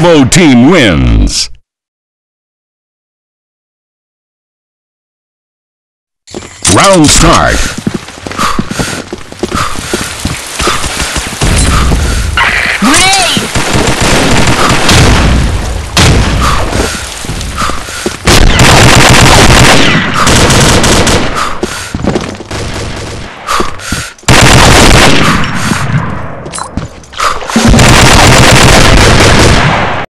Bravo team wins. Round start.